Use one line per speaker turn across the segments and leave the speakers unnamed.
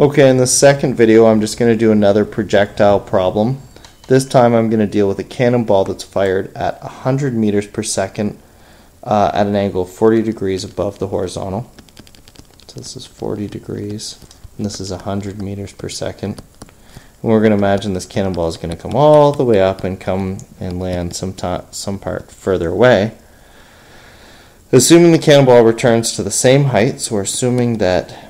Okay, in the second video, I'm just going to do another projectile problem. This time I'm going to deal with a cannonball that's fired at 100 meters per second uh, at an angle of 40 degrees above the horizontal. So this is 40 degrees, and this is 100 meters per second. And we're going to imagine this cannonball is going to come all the way up and come and land some, some part further away. Assuming the cannonball returns to the same height, so we're assuming that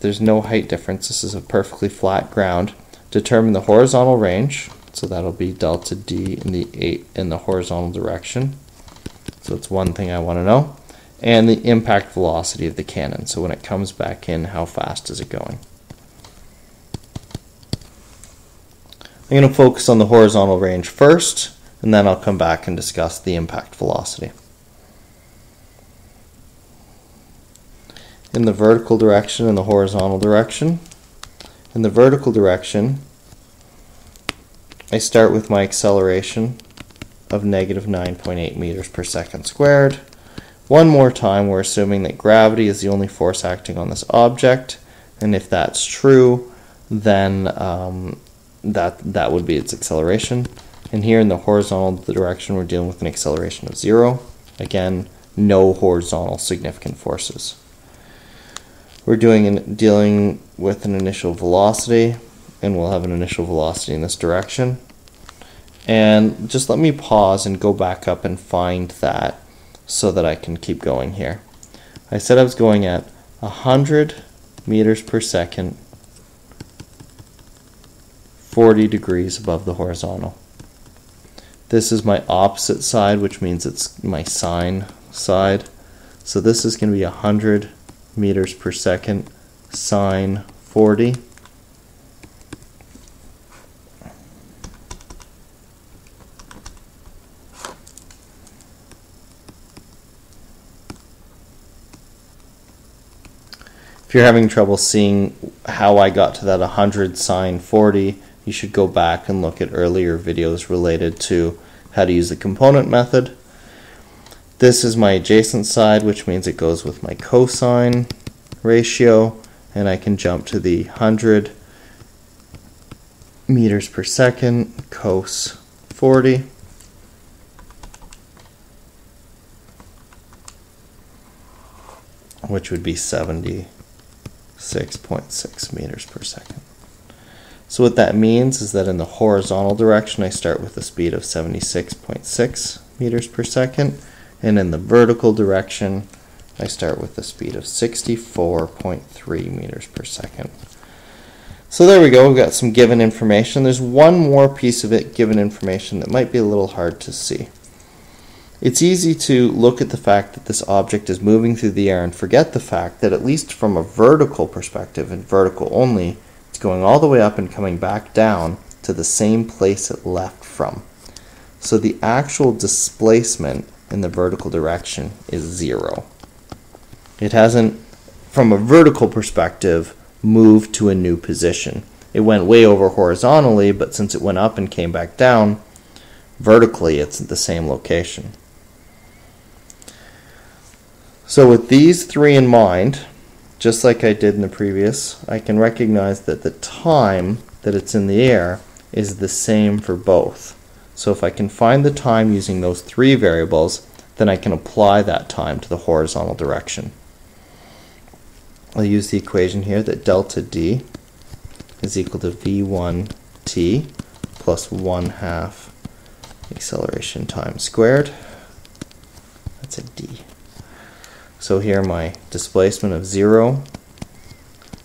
there's no height difference. This is a perfectly flat ground. Determine the horizontal range. So that'll be delta D in the eight in the horizontal direction. So it's one thing I want to know. And the impact velocity of the cannon. So when it comes back in, how fast is it going? I'm going to focus on the horizontal range first, and then I'll come back and discuss the impact velocity. In the vertical direction and the horizontal direction. In the vertical direction, I start with my acceleration of negative 9.8 meters per second squared. One more time, we're assuming that gravity is the only force acting on this object, and if that's true, then um, that, that would be its acceleration. And here in the horizontal direction, we're dealing with an acceleration of zero. Again, no horizontal significant forces. We're doing an, dealing with an initial velocity, and we'll have an initial velocity in this direction. And just let me pause and go back up and find that so that I can keep going here. I said I was going at 100 meters per second, 40 degrees above the horizontal. This is my opposite side, which means it's my sine side. So this is going to be 100 meters per second sine 40. If you're having trouble seeing how I got to that 100 sine 40, you should go back and look at earlier videos related to how to use the component method. This is my adjacent side, which means it goes with my cosine ratio, and I can jump to the 100 meters per second, cos 40. which would be 76.6 meters per second. So what that means is that in the horizontal direction I start with a speed of 76.6 meters per second and in the vertical direction, I start with a speed of 64.3 meters per second. So there we go, we've got some given information. There's one more piece of it, given information, that might be a little hard to see. It's easy to look at the fact that this object is moving through the air and forget the fact that at least from a vertical perspective, and vertical only, it's going all the way up and coming back down to the same place it left from. So the actual displacement in the vertical direction is zero. It hasn't, from a vertical perspective, moved to a new position. It went way over horizontally, but since it went up and came back down, vertically it's at the same location. So with these three in mind, just like I did in the previous, I can recognize that the time that it's in the air is the same for both. So if I can find the time using those three variables, then I can apply that time to the horizontal direction. I'll use the equation here that delta D is equal to V1T plus 1 half acceleration time squared. That's a D. So here my displacement of 0,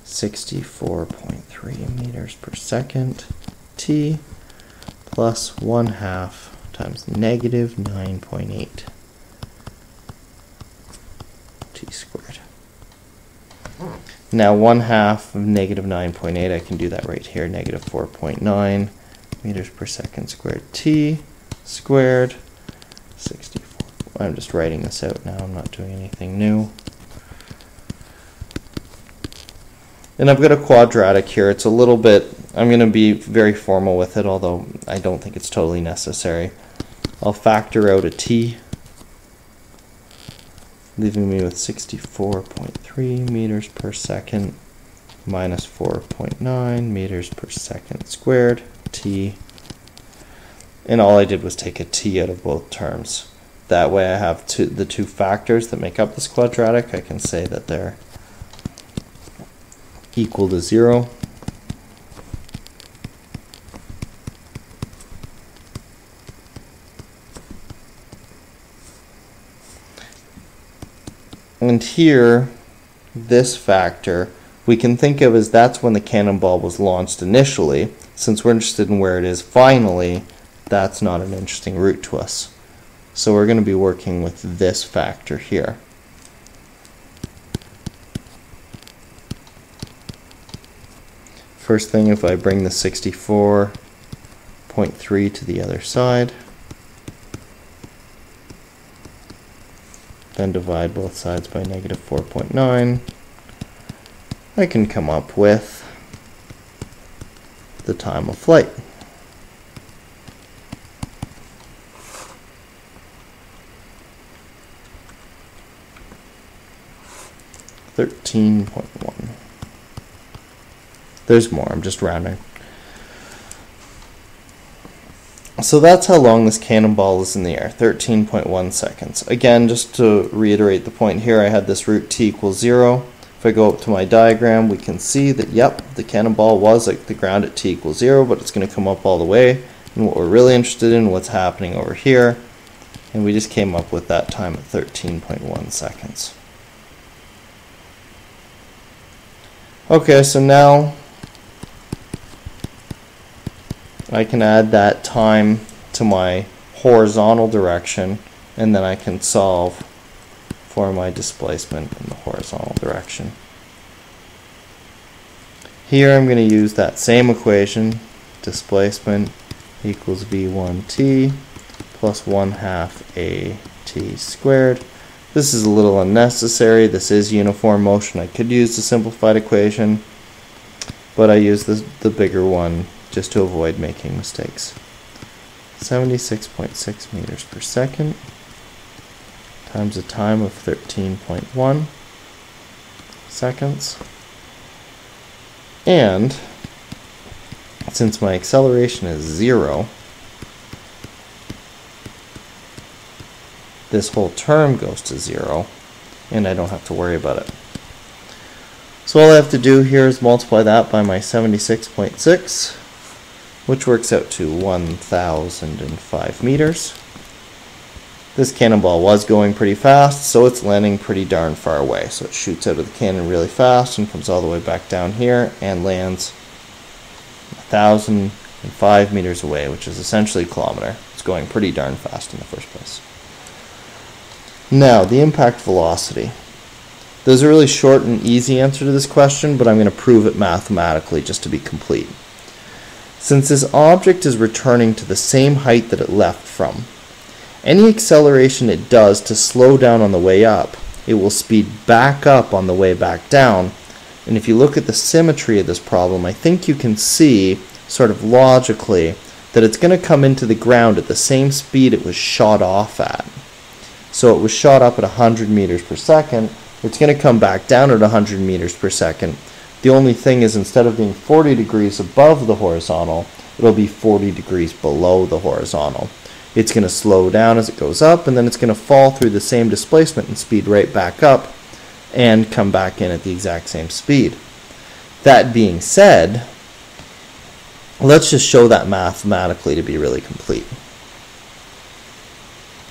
64.3 meters per second, T plus 1 half times negative 9.8 T squared. Now 1 half of negative 9.8, I can do that right here, negative 4.9 meters per second squared T squared, 64. I'm just writing this out now, I'm not doing anything new. And I've got a quadratic here. It's a little bit, I'm going to be very formal with it, although I don't think it's totally necessary. I'll factor out a t, leaving me with 64.3 meters per second minus 4.9 meters per second squared t. And all I did was take a t out of both terms. That way I have two, the two factors that make up this quadratic. I can say that they're equal to 0. And here, this factor, we can think of as that's when the cannonball was launched initially. Since we're interested in where it is finally, that's not an interesting root to us. So we're going to be working with this factor here. First thing, if I bring the 64.3 to the other side, then divide both sides by negative 4.9, I can come up with the time of flight. Thirteen point one. There's more, I'm just rounding. So that's how long this cannonball is in the air, 13.1 seconds. Again, just to reiterate the point here, I had this root t equals 0. If I go up to my diagram, we can see that, yep, the cannonball was at the ground at t equals 0, but it's going to come up all the way. And what we're really interested in, what's happening over here. And we just came up with that time at 13.1 seconds. Okay, so now I can add that time to my horizontal direction and then I can solve for my displacement in the horizontal direction. Here I'm going to use that same equation, displacement equals v1t plus 1 half at squared. This is a little unnecessary. This is uniform motion. I could use the simplified equation, but I use the, the bigger one just to avoid making mistakes. 76.6 meters per second times a time of 13.1 seconds. And since my acceleration is zero, this whole term goes to zero and I don't have to worry about it. So all I have to do here is multiply that by my 76.6 which works out to 1,005 meters. This cannonball was going pretty fast, so it's landing pretty darn far away. So it shoots out of the cannon really fast and comes all the way back down here and lands 1,005 meters away, which is essentially a kilometer. It's going pretty darn fast in the first place. Now, the impact velocity. There's a really short and easy answer to this question, but I'm going to prove it mathematically just to be complete. Since this object is returning to the same height that it left from, any acceleration it does to slow down on the way up, it will speed back up on the way back down. And if you look at the symmetry of this problem, I think you can see, sort of logically, that it's going to come into the ground at the same speed it was shot off at. So it was shot up at 100 meters per second. It's going to come back down at 100 meters per second. The only thing is instead of being 40 degrees above the horizontal, it'll be 40 degrees below the horizontal. It's going to slow down as it goes up, and then it's going to fall through the same displacement and speed right back up and come back in at the exact same speed. That being said, let's just show that mathematically to be really complete.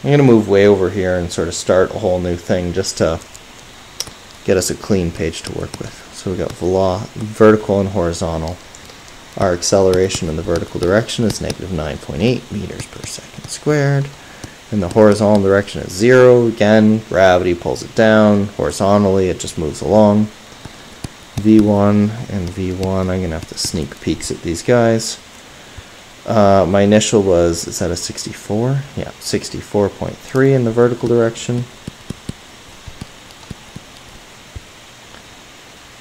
I'm going to move way over here and sort of start a whole new thing just to get us a clean page to work with. So we got velo vertical and horizontal. Our acceleration in the vertical direction is negative 9.8 meters per second squared. In the horizontal direction is zero. Again, gravity pulls it down. Horizontally, it just moves along. V1 and V1, I'm going to have to sneak peeks at these guys. Uh, my initial was, is that a 64? Yeah, 64.3 in the vertical direction.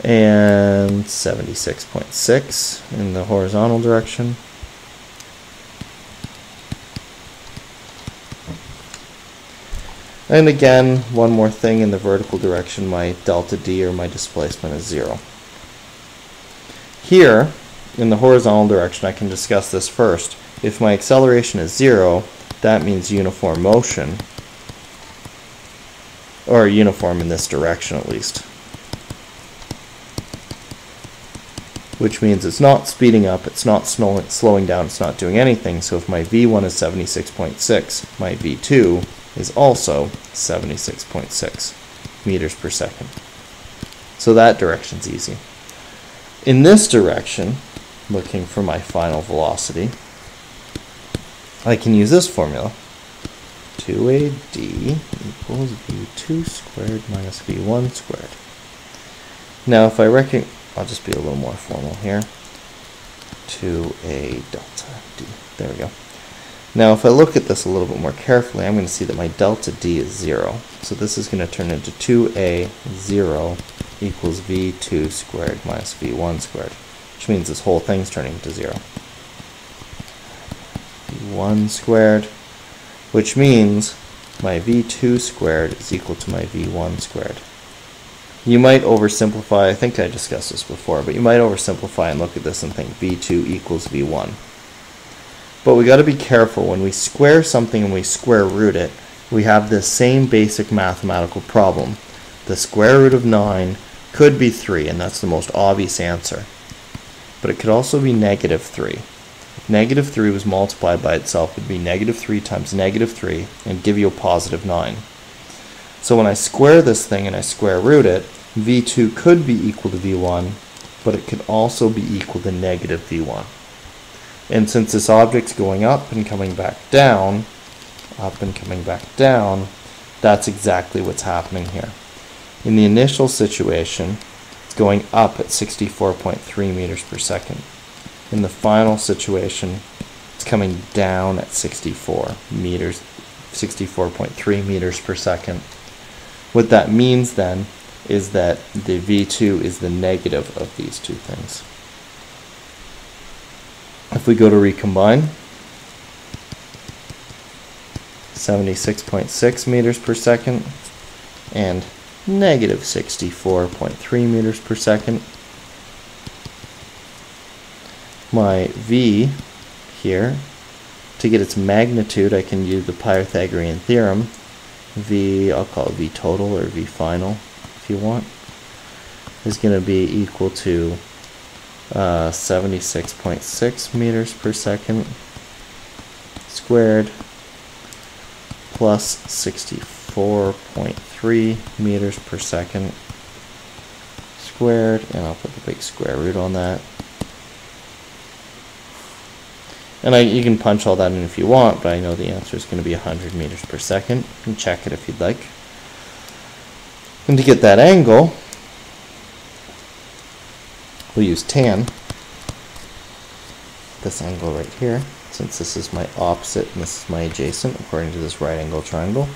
And 76.6 in the horizontal direction. And again, one more thing in the vertical direction, my delta D or my displacement is zero. Here, in the horizontal direction, I can discuss this first. If my acceleration is zero, that means uniform motion, or uniform in this direction at least. Which means it's not speeding up, it's not slowing down, it's not doing anything. So if my V1 is 76.6, my V2 is also 76.6 meters per second. So that direction's easy. In this direction, looking for my final velocity, I can use this formula. 2AD equals V2 squared minus V1 squared. Now if I reckon I'll just be a little more formal here. To a delta D. There we go. Now if I look at this a little bit more carefully, I'm going to see that my delta D is 0. So this is going to turn into 2a 0 equals v2 squared minus v1 squared, which means this whole thing's turning to 0. v1 squared, which means my v2 squared is equal to my v1 squared you might oversimplify, I think I discussed this before, but you might oversimplify and look at this and think v2 equals v1. But we got to be careful when we square something and we square root it, we have this same basic mathematical problem. The square root of 9 could be 3, and that's the most obvious answer. But it could also be negative 3. If negative 3 was multiplied by itself, it would be negative 3 times negative 3 and give you a positive 9. So when I square this thing and I square root it, v2 could be equal to v1, but it could also be equal to negative v1. And since this object's going up and coming back down, up and coming back down, that's exactly what's happening here. In the initial situation, it's going up at 64.3 meters per second. In the final situation, it's coming down at 64 meters, 64.3 meters per second. What that means then is that the V2 is the negative of these two things. If we go to recombine, 76.6 meters per second and negative 64.3 meters per second. My V here, to get its magnitude, I can use the Pythagorean theorem V, I'll call it V total or V final if you want, is going to be equal to uh, 76.6 meters per second squared plus 64.3 meters per second squared, and I'll put the big square root on that. And I, you can punch all that in if you want, but I know the answer is going to be 100 meters per second. You can check it if you'd like. And to get that angle, we'll use tan, this angle right here, since this is my opposite and this is my adjacent according to this right angle triangle.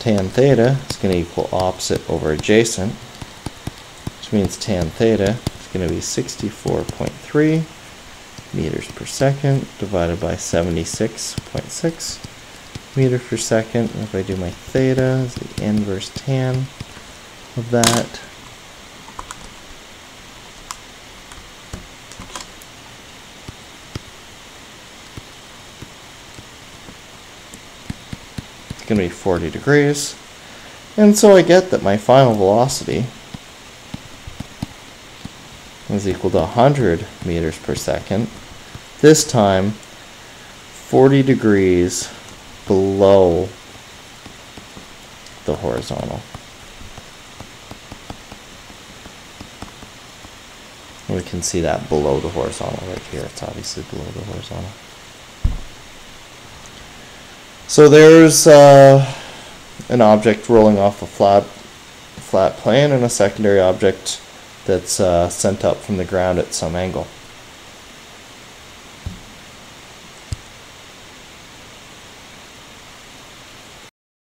Tan theta is going to equal opposite over adjacent, which means tan theta is going to be 64.3 meters per second divided by 76.6 meters per second. And if I do my theta, is the inverse tan of that. It's going to be 40 degrees. And so I get that my final velocity is equal to 100 meters per second this time 40 degrees below the horizontal. We can see that below the horizontal right here. It's obviously below the horizontal. So there's uh, an object rolling off a flat, flat plane and a secondary object that's uh, sent up from the ground at some angle.